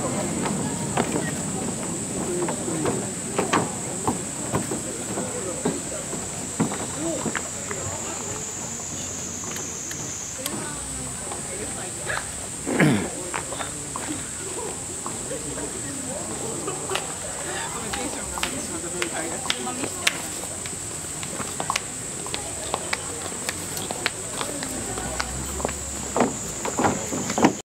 Okay.